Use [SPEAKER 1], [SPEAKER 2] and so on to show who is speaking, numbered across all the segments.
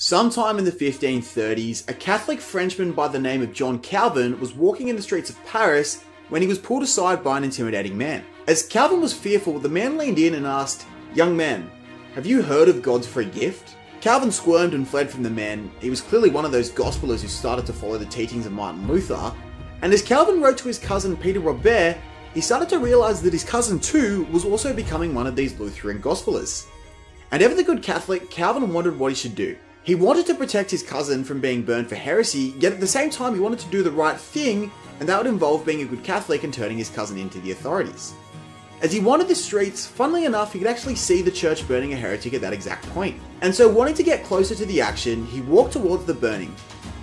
[SPEAKER 1] Sometime in the 1530s, a Catholic Frenchman by the name of John Calvin was walking in the streets of Paris when he was pulled aside by an intimidating man. As Calvin was fearful, the man leaned in and asked, Young man, have you heard of God's free gift? Calvin squirmed and fled from the man. He was clearly one of those gospelers who started to follow the teachings of Martin Luther. And as Calvin wrote to his cousin Peter Robert, he started to realize that his cousin too was also becoming one of these Lutheran gospelers. And ever the good Catholic, Calvin wondered what he should do. He wanted to protect his cousin from being burned for heresy, yet at the same time he wanted to do the right thing, and that would involve being a good Catholic and turning his cousin into the authorities. As he wandered the streets, funnily enough, he could actually see the church burning a heretic at that exact point. And so, wanting to get closer to the action, he walked towards the burning.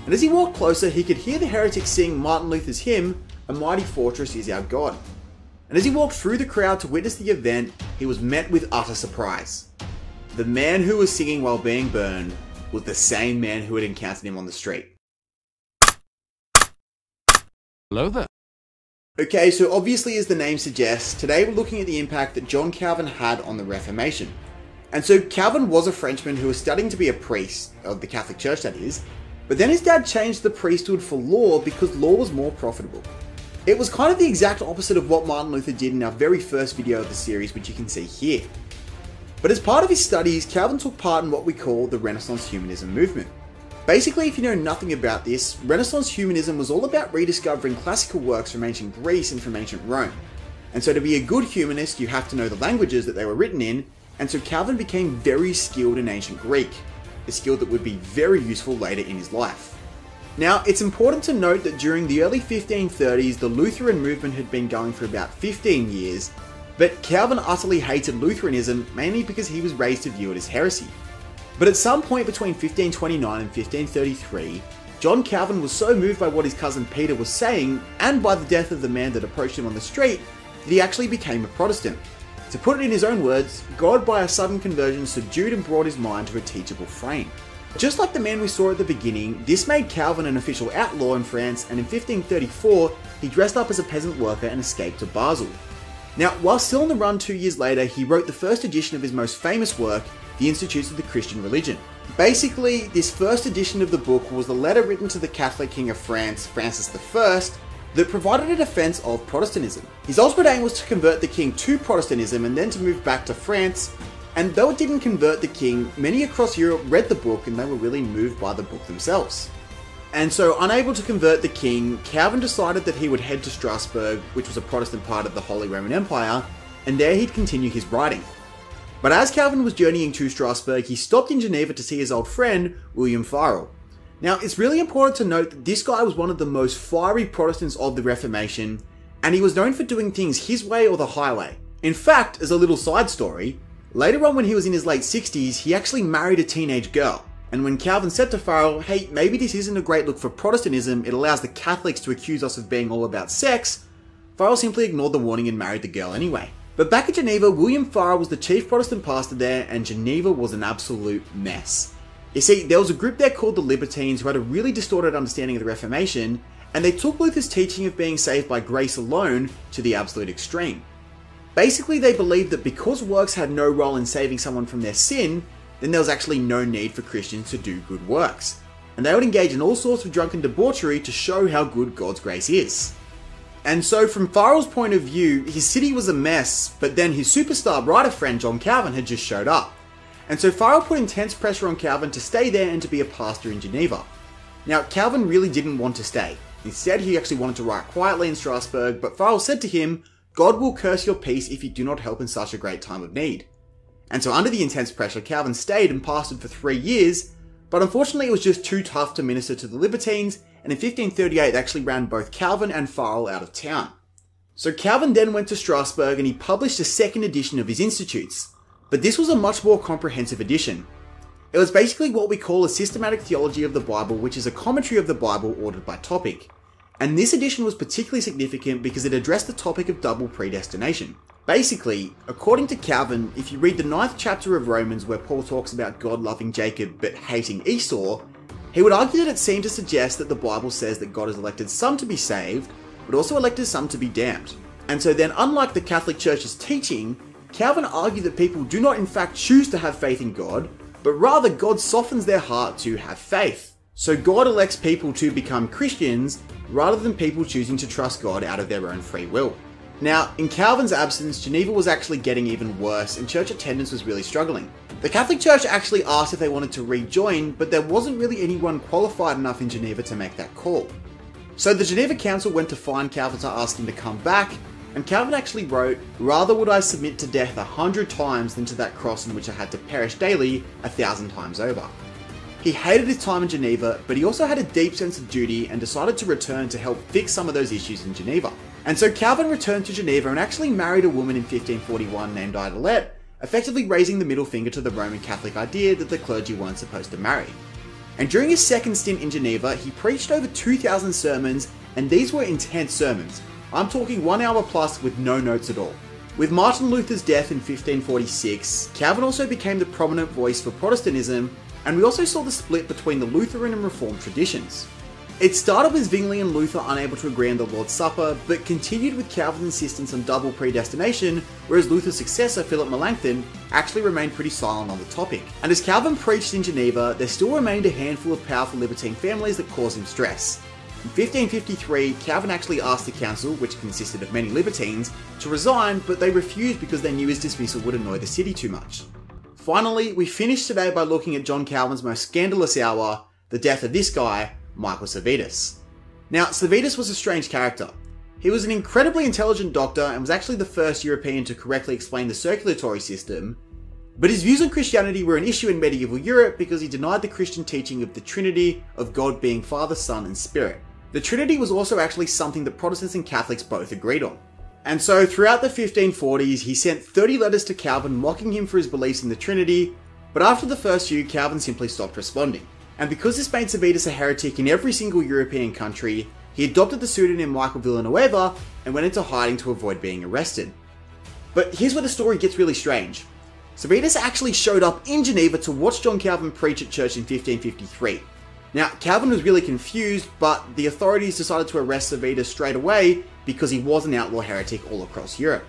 [SPEAKER 1] And as he walked closer, he could hear the heretic sing Martin Luther's hymn, A Mighty Fortress is Our God. And as he walked through the crowd to witness the event, he was met with utter surprise. The man who was singing while being burned was the same man who had encountered him on the street.
[SPEAKER 2] Hello there.
[SPEAKER 1] Okay, so obviously, as the name suggests, today we're looking at the impact that John Calvin had on the Reformation. And so, Calvin was a Frenchman who was studying to be a priest, of the Catholic Church that is, but then his dad changed the priesthood for law because law was more profitable. It was kind of the exact opposite of what Martin Luther did in our very first video of the series, which you can see here. But as part of his studies, Calvin took part in what we call the Renaissance humanism movement. Basically, if you know nothing about this, Renaissance humanism was all about rediscovering classical works from ancient Greece and from ancient Rome. And so to be a good humanist, you have to know the languages that they were written in, and so Calvin became very skilled in ancient Greek, a skill that would be very useful later in his life. Now, it's important to note that during the early 1530s, the Lutheran movement had been going for about 15 years, but Calvin utterly hated Lutheranism mainly because he was raised to view it as heresy. But at some point between 1529 and 1533, John Calvin was so moved by what his cousin Peter was saying, and by the death of the man that approached him on the street, that he actually became a Protestant. To put it in his own words, God by a sudden conversion subdued and brought his mind to a teachable frame. Just like the man we saw at the beginning, this made Calvin an official outlaw in France, and in 1534, he dressed up as a peasant worker and escaped to Basel. Now, while still on the run two years later, he wrote the first edition of his most famous work, The Institutes of the Christian Religion. Basically, this first edition of the book was a letter written to the Catholic King of France, Francis I, that provided a defense of Protestantism. His ultimate aim was to convert the king to Protestantism and then to move back to France. And though it didn't convert the king, many across Europe read the book and they were really moved by the book themselves. And so, unable to convert the king, Calvin decided that he would head to Strasbourg, which was a Protestant part of the Holy Roman Empire, and there he'd continue his writing. But as Calvin was journeying to Strasbourg, he stopped in Geneva to see his old friend, William Farel. Now, it's really important to note that this guy was one of the most fiery Protestants of the Reformation, and he was known for doing things his way or the highway. In fact, as a little side story, later on when he was in his late 60s, he actually married a teenage girl. And when Calvin said to Farel, hey, maybe this isn't a great look for Protestantism, it allows the Catholics to accuse us of being all about sex, Farel simply ignored the warning and married the girl anyway. But back at Geneva, William Farel was the chief Protestant pastor there, and Geneva was an absolute mess. You see, there was a group there called the Libertines who had a really distorted understanding of the Reformation, and they took Luther's teaching of being saved by grace alone to the absolute extreme. Basically, they believed that because works had no role in saving someone from their sin, then there was actually no need for Christians to do good works. And they would engage in all sorts of drunken debauchery to show how good God's grace is. And so, from Farel's point of view, his city was a mess, but then his superstar writer friend John Calvin had just showed up. And so Farel put intense pressure on Calvin to stay there and to be a pastor in Geneva. Now, Calvin really didn't want to stay. Instead, he actually wanted to write quietly in Strasbourg, but Farel said to him, God will curse your peace if you do not help in such a great time of need. And so, under the intense pressure, Calvin stayed and pastored for three years, but unfortunately, it was just too tough to minister to the Libertines, and in 1538 they actually ran both Calvin and Farel out of town. So, Calvin then went to Strasbourg and he published a second edition of his Institutes, but this was a much more comprehensive edition. It was basically what we call a systematic theology of the Bible, which is a commentary of the Bible ordered by topic. And this edition was particularly significant because it addressed the topic of double predestination. Basically, according to Calvin, if you read the ninth chapter of Romans where Paul talks about God loving Jacob but hating Esau, he would argue that it seemed to suggest that the Bible says that God has elected some to be saved, but also elected some to be damned. And so then, unlike the Catholic Church's teaching, Calvin argued that people do not in fact choose to have faith in God, but rather God softens their heart to have faith. So God elects people to become Christians rather than people choosing to trust God out of their own free will. Now, in Calvin's absence, Geneva was actually getting even worse and church attendance was really struggling. The Catholic Church actually asked if they wanted to rejoin, but there wasn't really anyone qualified enough in Geneva to make that call. So the Geneva Council went to find Calvin to ask him to come back, and Calvin actually wrote, Rather would I submit to death a hundred times than to that cross in which I had to perish daily a thousand times over. He hated his time in Geneva, but he also had a deep sense of duty and decided to return to help fix some of those issues in Geneva. And so Calvin returned to Geneva and actually married a woman in 1541 named Idelette, effectively raising the middle finger to the Roman Catholic idea that the clergy weren't supposed to marry. And during his second stint in Geneva, he preached over 2,000 sermons, and these were intense sermons. I'm talking one hour plus with no notes at all. With Martin Luther's death in 1546, Calvin also became the prominent voice for Protestantism and we also saw the split between the Lutheran and Reformed traditions. It started with Zwingli and Luther unable to agree on the Lord's Supper, but continued with Calvin's insistence on double predestination, whereas Luther's successor, Philip Melanchthon, actually remained pretty silent on the topic. And as Calvin preached in Geneva, there still remained a handful of powerful libertine families that caused him stress. In 1553, Calvin actually asked the council, which consisted of many libertines, to resign, but they refused because they knew his dismissal would annoy the city too much. Finally, we finish today by looking at John Calvin's most scandalous hour, the death of this guy, Michael Servetus. Now, Servetus was a strange character. He was an incredibly intelligent doctor and was actually the first European to correctly explain the circulatory system, but his views on Christianity were an issue in medieval Europe because he denied the Christian teaching of the Trinity of God being Father, Son, and Spirit. The Trinity was also actually something that Protestants and Catholics both agreed on. And so throughout the 1540s, he sent 30 letters to Calvin mocking him for his beliefs in the Trinity, but after the first few, Calvin simply stopped responding. And because this made Servetus a heretic in every single European country, he adopted the pseudonym Michael Villanueva and went into hiding to avoid being arrested. But here's where the story gets really strange. Servetus actually showed up in Geneva to watch John Calvin preach at church in 1553. Now, Calvin was really confused, but the authorities decided to arrest Servetus straight away because he was an outlaw heretic all across Europe.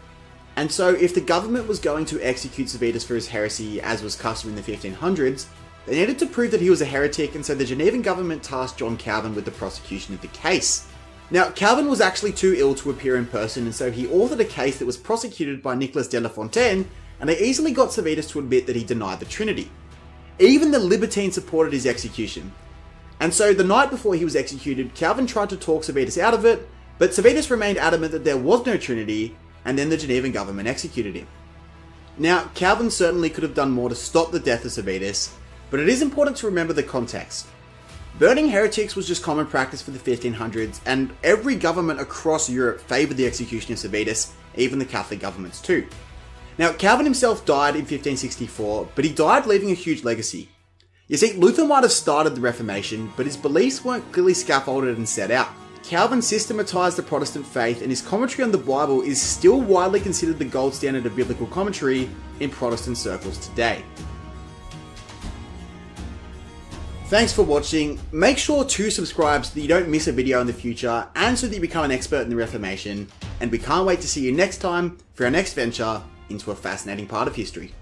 [SPEAKER 1] And so, if the government was going to execute Servetus for his heresy, as was custom in the 1500s, they needed to prove that he was a heretic, and so the Genevan government tasked John Calvin with the prosecution of the case. Now, Calvin was actually too ill to appear in person, and so he authored a case that was prosecuted by Nicolas de la Fontaine, and they easily got Servetus to admit that he denied the Trinity. Even the libertine supported his execution, and so the night before he was executed, Calvin tried to talk Servetus out of it, but Servetus remained adamant that there was no Trinity, and then the Genevan government executed him. Now, Calvin certainly could have done more to stop the death of Servetus, but it is important to remember the context. Burning heretics was just common practice for the 1500s, and every government across Europe favoured the execution of Servetus, even the Catholic governments too. Now, Calvin himself died in 1564, but he died leaving a huge legacy. You see, Luther might have started the Reformation, but his beliefs weren't clearly scaffolded and set out. Calvin systematized the Protestant faith, and his commentary on the Bible is still widely considered the gold standard of biblical commentary in Protestant circles today. Thanks for watching. Make sure to subscribe so that you don't miss a video in the future and so that you become an expert in the Reformation. And we can't wait to see you next time for our next venture into a fascinating part of history.